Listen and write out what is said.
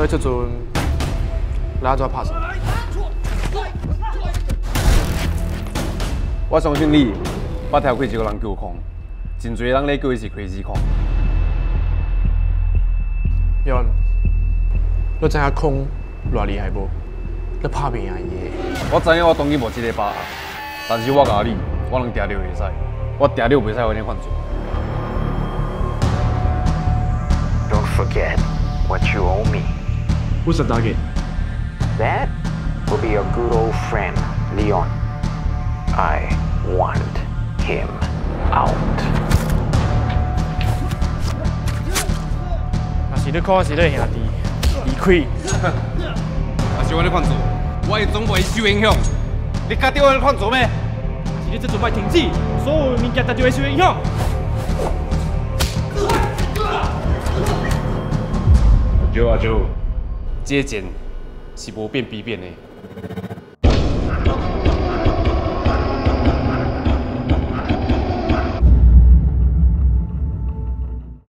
所以这阵，哪做拍死？我相信你，我听过一个人叫狂，真侪人咧叫伊是 crazy 狂。yon，你知影空偌厉害无？你拍平啊伊的。我知影我当然无这个把握，但是我教你，我能定着会使，我定着袂使有你犯罪。Don't forget Who's the target? That will be your good old friend, Leon. I want him out. 若是你看是你兄弟，离开。若是我咧犯罪，我会总袂受影响。你家对我咧犯罪咩？是你这阵卖停止，所有物件大家会受影响。就啊就，这件是无变必变的。